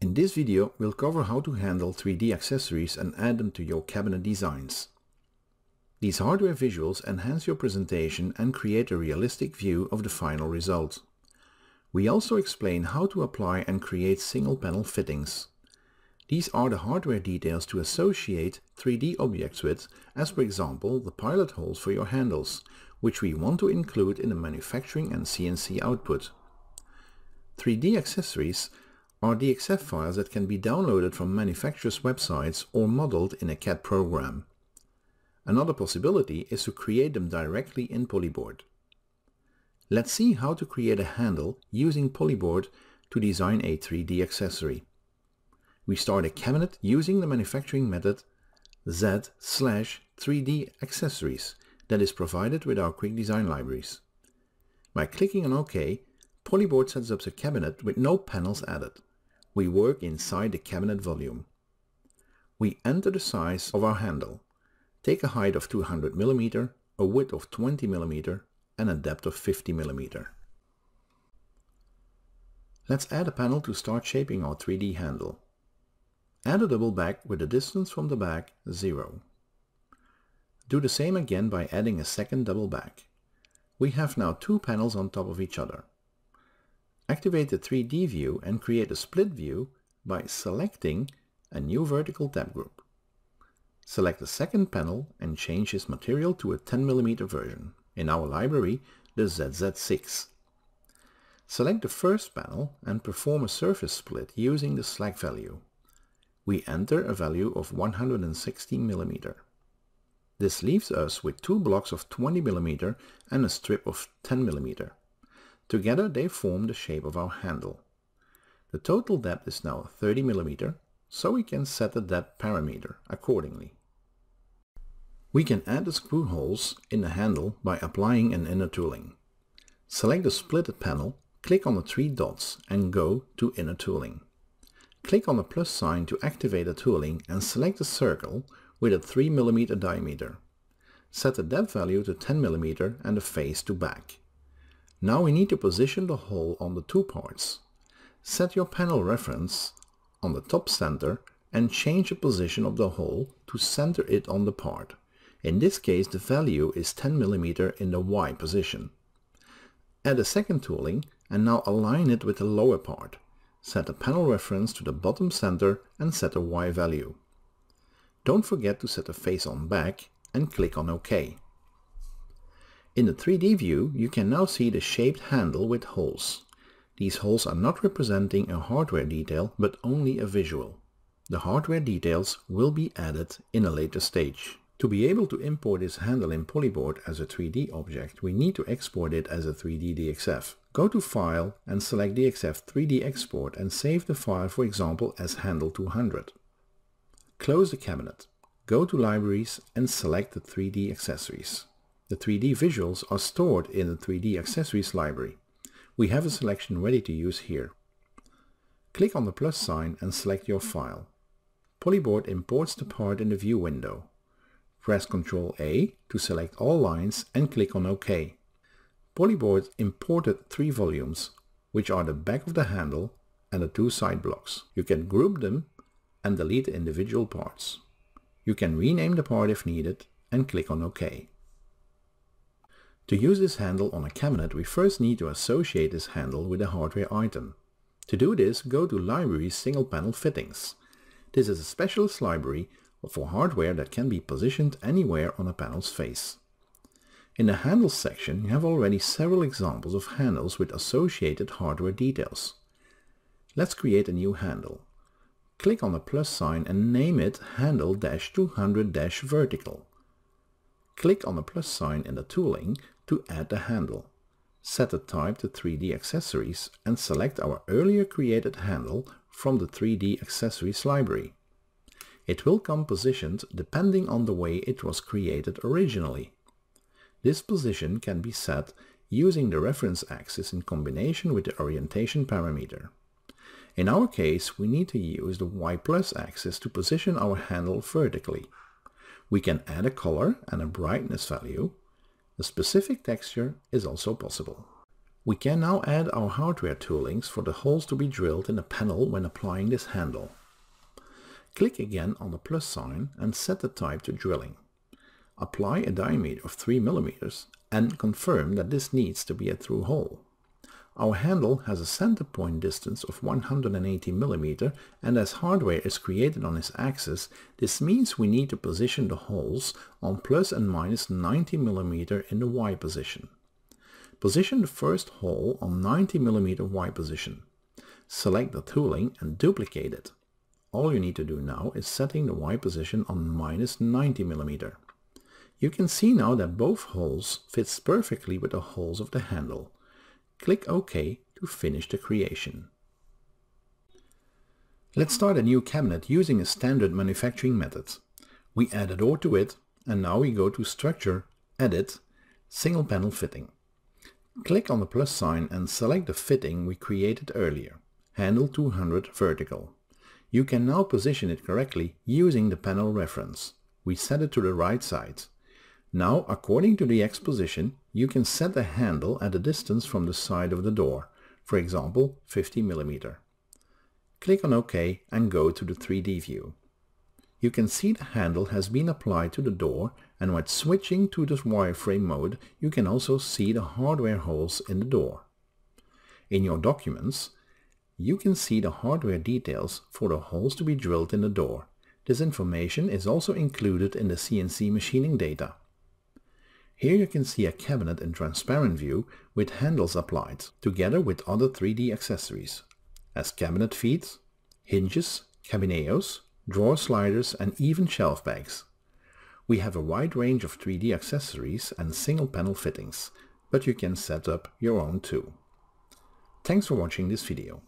In this video we'll cover how to handle 3D accessories and add them to your cabinet designs. These hardware visuals enhance your presentation and create a realistic view of the final result. We also explain how to apply and create single panel fittings. These are the hardware details to associate 3D objects with, as for example the pilot holes for your handles, which we want to include in the manufacturing and CNC output. 3D accessories are DXF files that can be downloaded from manufacturers' websites or modeled in a CAD program. Another possibility is to create them directly in Polyboard. Let's see how to create a handle using Polyboard to design a 3D accessory. We start a cabinet using the manufacturing method Z slash 3D accessories that is provided with our quick design libraries. By clicking on OK, Polyboard sets up the cabinet with no panels added. We work inside the cabinet volume. We enter the size of our handle. Take a height of 200 mm, a width of 20 mm and a depth of 50 mm. Let's add a panel to start shaping our 3D handle. Add a double back with the distance from the back 0. Do the same again by adding a second double back. We have now two panels on top of each other. Activate the 3D view and create a split view by selecting a new vertical tab group. Select the second panel and change its material to a 10mm version, in our library the ZZ6. Select the first panel and perform a surface split using the slack value. We enter a value of 160mm. This leaves us with two blocks of 20mm and a strip of 10mm. Together they form the shape of our handle. The total depth is now 30mm, so we can set the depth parameter accordingly. We can add the screw holes in the handle by applying an inner tooling. Select the splitted panel, click on the three dots and go to inner tooling. Click on the plus sign to activate the tooling and select a circle with a 3mm diameter. Set the depth value to 10mm and the face to back. Now we need to position the hole on the two parts. Set your panel reference on the top center and change the position of the hole to center it on the part. In this case the value is 10 mm in the Y position. Add a second tooling and now align it with the lower part. Set the panel reference to the bottom center and set a Y value. Don't forget to set the face on back and click on OK. In the 3D view you can now see the shaped handle with holes. These holes are not representing a hardware detail but only a visual. The hardware details will be added in a later stage. To be able to import this handle in Polyboard as a 3D object, we need to export it as a 3D DXF. Go to File and select DXF 3D Export and save the file for example as Handle 200. Close the cabinet. Go to Libraries and select the 3D accessories. The 3D visuals are stored in the 3D accessories library. We have a selection ready to use here. Click on the plus sign and select your file. Polyboard imports the part in the view window. Press Ctrl A to select all lines and click on OK. Polyboard imported three volumes, which are the back of the handle and the two side blocks. You can group them and delete the individual parts. You can rename the part if needed and click on OK. To use this handle on a cabinet we first need to associate this handle with a hardware item. To do this go to Library Single Panel Fittings. This is a specialist library for hardware that can be positioned anywhere on a panel's face. In the handles section you have already several examples of handles with associated hardware details. Let's create a new handle. Click on the plus sign and name it handle-200-vertical. Click on the plus sign in the tooling to add the handle. Set the type to 3D accessories and select our earlier created handle from the 3D accessories library. It will come positioned depending on the way it was created originally. This position can be set using the reference axis in combination with the orientation parameter. In our case, we need to use the Y plus axis to position our handle vertically. We can add a color and a brightness value. A specific texture is also possible. We can now add our hardware toolings for the holes to be drilled in the panel when applying this handle. Click again on the plus sign and set the type to drilling. Apply a diameter of 3 mm and confirm that this needs to be a through hole. Our handle has a center point distance of 180 mm and as hardware is created on its axis, this means we need to position the holes on plus and minus 90 mm in the Y position. Position the first hole on 90 mm Y position. Select the tooling and duplicate it. All you need to do now is setting the Y position on minus 90 mm. You can see now that both holes fits perfectly with the holes of the handle. Click OK to finish the creation. Let's start a new cabinet using a standard manufacturing method. We add a door to it and now we go to Structure, Edit, Single Panel Fitting. Click on the plus sign and select the fitting we created earlier, handle 200 vertical. You can now position it correctly using the panel reference. We set it to the right side. Now, according to the X position, you can set the handle at a distance from the side of the door, for example 50 mm. Click on OK and go to the 3D view. You can see the handle has been applied to the door and when switching to the wireframe mode you can also see the hardware holes in the door. In your documents you can see the hardware details for the holes to be drilled in the door. This information is also included in the CNC machining data. Here you can see a cabinet in transparent view with handles applied, together with other 3D accessories, as cabinet feet, hinges, cabineos, drawer sliders and even shelf bags. We have a wide range of 3D accessories and single panel fittings, but you can set up your own too. Thanks for watching this video.